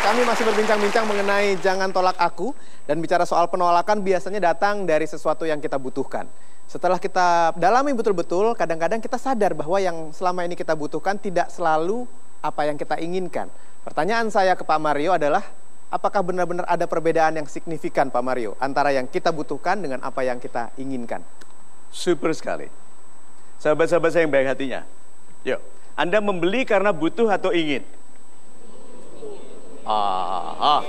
kami masih berbincang-bincang mengenai jangan tolak aku dan bicara soal penolakan biasanya datang dari sesuatu yang kita butuhkan. Setelah kita dalami betul-betul, kadang-kadang kita sadar bahwa yang selama ini kita butuhkan tidak selalu apa yang kita inginkan. Pertanyaan saya ke Pak Mario adalah, apakah benar-benar ada perbedaan yang signifikan Pak Mario antara yang kita butuhkan dengan apa yang kita inginkan? Super sekali. Sahabat-sahabat saya yang baik hatinya. Yuk, Anda membeli karena butuh atau ingin? Ah, ah.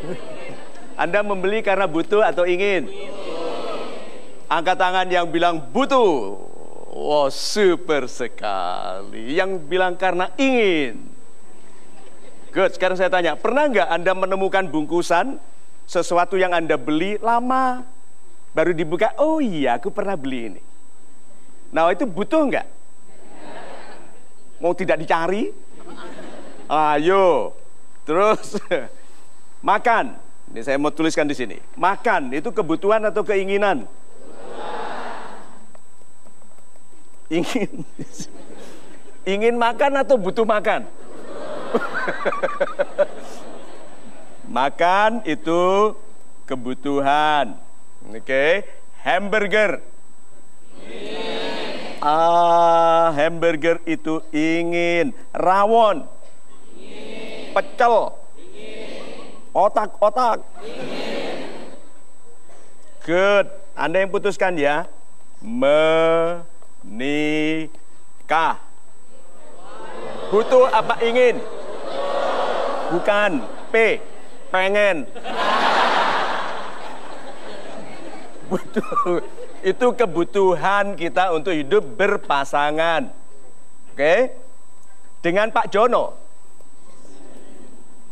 Anda membeli karena butuh atau ingin? Angkat tangan yang bilang butuh. Wow, super sekali. Yang bilang karena ingin. Good, sekarang saya tanya, pernah nggak Anda menemukan bungkusan sesuatu yang Anda beli lama, baru dibuka, oh iya aku pernah beli ini. Nah itu butuh nggak? Mau tidak dicari? Ayo, terus makan. Ini saya mau tuliskan di sini. Makan itu kebutuhan atau keinginan? Ingin. Ingin makan atau butuh makan? makan itu kebutuhan. Oke, okay. hamburger. Ah, hamburger itu ingin. Rawon. Pecel Otak-otak. Good. Anda yang putuskan ya. Menikah. Butuh apa ingin? Bukan. P. Pengen. Butuh. Itu kebutuhan kita untuk hidup berpasangan. Oke? Dengan Pak Jono.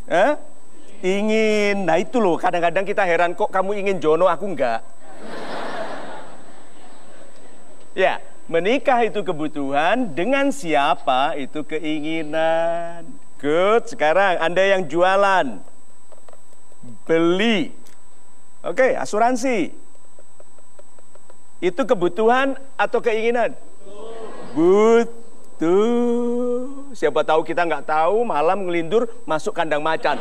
Eh? Ingin. Nah itu loh kadang-kadang kita heran kok kamu ingin jono aku enggak. Ya, menikah itu kebutuhan, dengan siapa itu keinginan. Good, sekarang Anda yang jualan. Beli. Oke, asuransi. Itu kebutuhan atau keinginan? Butuh. Siapa tahu kita nggak tahu malam ngelindur masuk kandang macan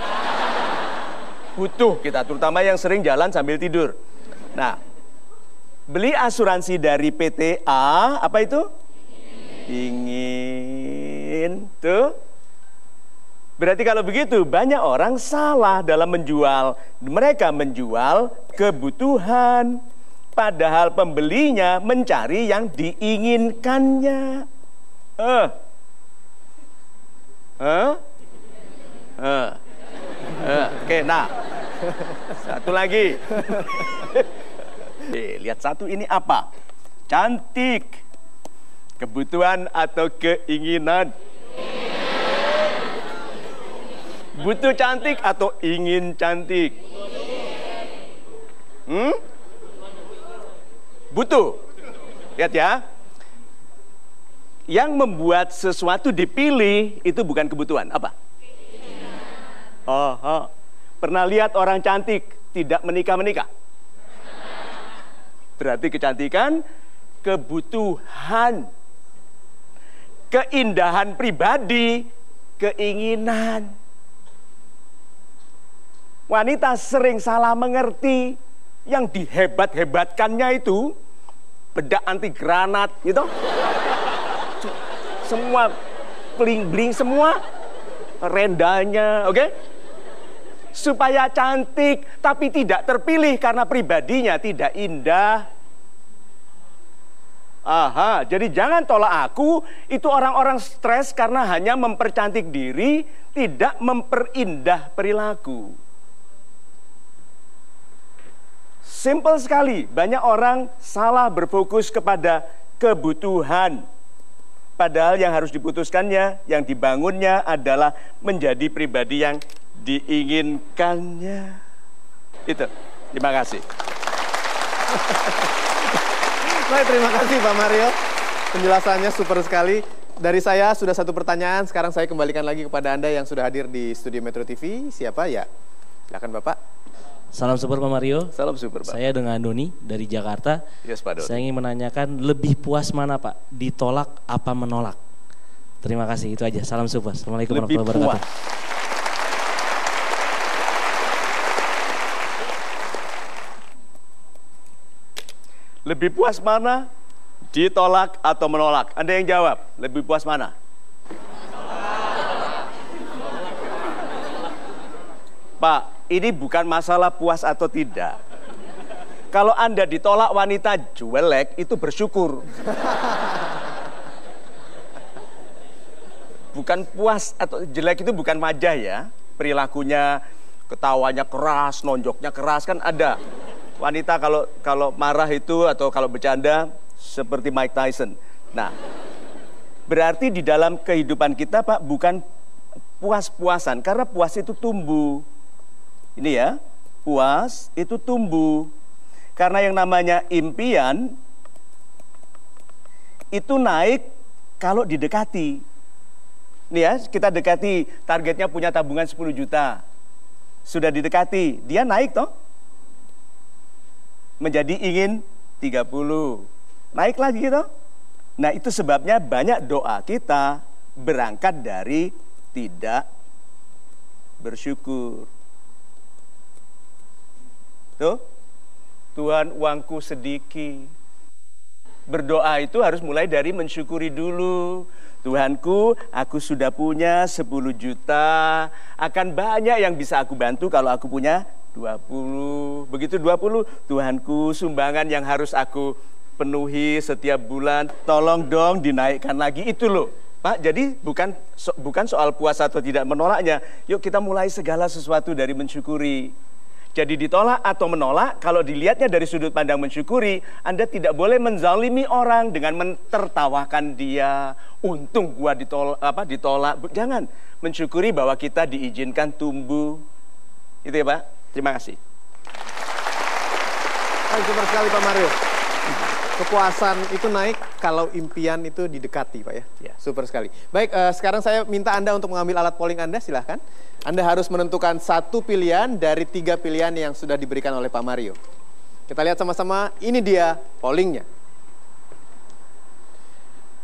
butuh kita, terutama yang sering jalan sambil tidur. Nah, beli asuransi dari PTA, apa itu? Ingin. Tuh. Berarti kalau begitu, banyak orang salah dalam menjual. Mereka menjual kebutuhan. Padahal pembelinya mencari yang diinginkannya. Eh. Eh? Eh. Eh, oke, nah. Satu lagi. Eh, lihat satu ini apa? Cantik. Kebutuhan atau keinginan? Butuh cantik atau ingin cantik? Hmm? Butuh. Lihat ya. Yang membuat sesuatu dipilih itu bukan kebutuhan. Apa? Oh, oh. Pernah lihat orang cantik tidak menikah-menikah? Berarti kecantikan kebutuhan. Keindahan pribadi, keinginan. Wanita sering salah mengerti yang dihebat-hebatkannya itu bedak anti granat gitu. Semua bling-bling semua rendanya, oke? Okay? supaya cantik, tapi tidak terpilih karena pribadinya tidak indah. Aha, jadi jangan tolak aku, itu orang-orang stres karena hanya mempercantik diri, tidak memperindah perilaku. Simple sekali, banyak orang salah berfokus kepada kebutuhan. Padahal yang harus diputuskannya, yang dibangunnya adalah menjadi pribadi yang diinginkannya. Itu. Terima kasih. Baik, terima kasih Pak Mario. Penjelasannya super sekali. Dari saya sudah satu pertanyaan, sekarang saya kembalikan lagi kepada Anda yang sudah hadir di studio Metro TV. Siapa ya? Silakan Bapak. Salam Super Pak Mario. Salam Super Pak. Saya dengan Doni dari Jakarta. Yes Pak Doni. Saya ingin menanyakan lebih puas mana Pak? Ditolak apa menolak? Terima kasih itu aja. Salam Super. Assalamualaikum lebih warahmatullahi wabarakatuh. Puas. Lebih puas mana? Ditolak atau menolak? Anda yang jawab. Lebih puas mana? Pak, ini bukan masalah puas atau tidak. Kalau Anda ditolak wanita jelek, itu bersyukur. bukan puas atau jelek itu bukan wajah ya. Perilakunya, ketawanya keras, nonjoknya keras kan ada. Wanita kalau kalau marah itu atau kalau bercanda seperti Mike Tyson. Nah, berarti di dalam kehidupan kita Pak bukan puas-puasan karena puas itu tumbuh. Ini ya, puas itu tumbuh. Karena yang namanya impian itu naik kalau didekati. Nih ya, kita dekati targetnya punya tabungan 10 juta. Sudah didekati, dia naik toh? Menjadi ingin 30 naik lagi gitu. Nah itu sebabnya banyak doa kita berangkat dari tidak bersyukur. Tuh, Tuhan uangku sedikit. Berdoa itu harus mulai dari mensyukuri dulu. Tuhanku, aku sudah punya 10 juta. Akan banyak yang bisa aku bantu kalau aku punya 20. Begitu 20, Tuhanku sumbangan yang harus aku penuhi setiap bulan, tolong dong dinaikkan lagi itu loh. Pak, jadi bukan so, bukan soal puasa atau tidak menolaknya. Yuk kita mulai segala sesuatu dari mensyukuri. Jadi ditolak atau menolak, kalau dilihatnya dari sudut pandang mensyukuri, Anda tidak boleh menzalimi orang dengan mentertawakan dia. Untung gua ditolak, apa, ditolak. Jangan. Mensyukuri bahwa kita diizinkan tumbuh. Itu ya Pak. Terima kasih. Baik, super sekali Pak Mario. Kepuasan itu naik kalau impian itu didekati, Pak ya. Ya. Super sekali. Baik, uh, sekarang saya minta Anda untuk mengambil alat polling Anda, silahkan. Anda harus menentukan satu pilihan dari tiga pilihan yang sudah diberikan oleh Pak Mario. Kita lihat sama-sama, ini dia pollingnya.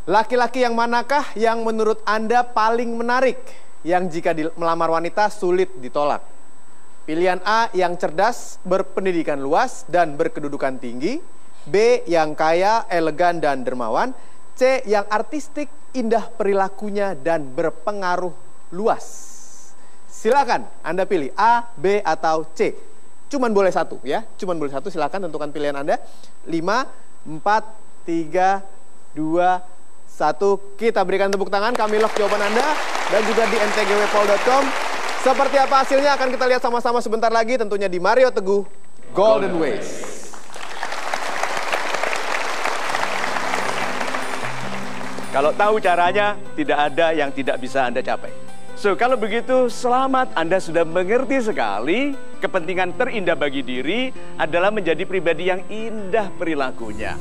Laki-laki yang manakah yang menurut Anda paling menarik? Yang jika melamar wanita sulit ditolak. Pilihan A yang cerdas, berpendidikan luas, dan berkedudukan tinggi B yang kaya, elegan dan dermawan, C yang artistik, indah perilakunya dan berpengaruh luas. Silakan Anda pilih A, B atau C. Cuman boleh satu ya, cuman boleh satu. Silakan tentukan pilihan Anda. 5 4 3 2 1. Kita berikan tepuk tangan, kami lock jawaban Anda dan juga di ntgwpol.com. Seperti apa hasilnya akan kita lihat sama-sama sebentar lagi tentunya di Mario Teguh Golden Ways. Kalau tahu caranya, tidak ada yang tidak bisa Anda capai. So, kalau begitu, selamat Anda sudah mengerti sekali kepentingan terindah bagi diri adalah menjadi pribadi yang indah perilakunya.